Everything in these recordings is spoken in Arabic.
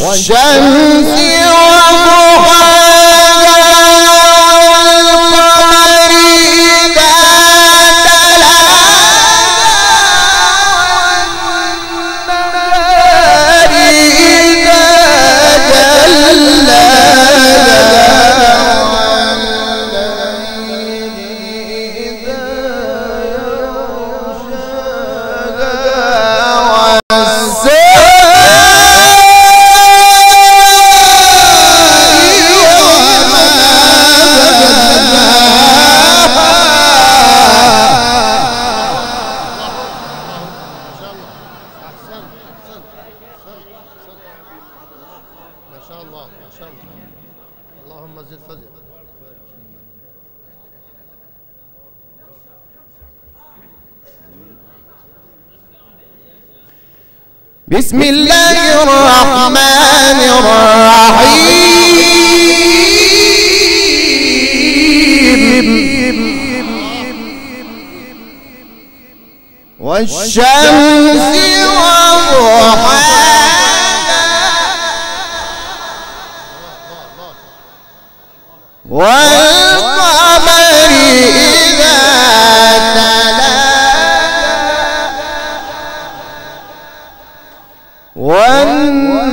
والشمس بسم الله الرحمن الرحيم. والشمس وضحاها والقمر إذا تلا. والنهار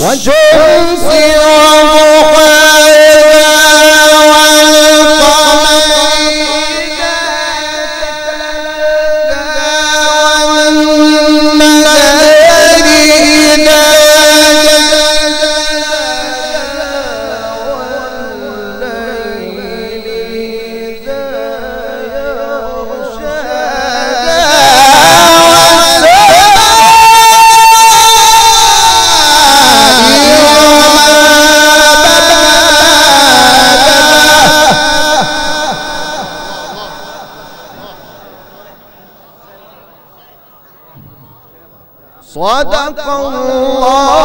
والشمس صدق الله